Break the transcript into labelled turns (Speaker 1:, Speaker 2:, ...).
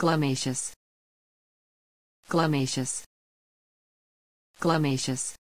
Speaker 1: Glumacious. Glumacious. Glumacious.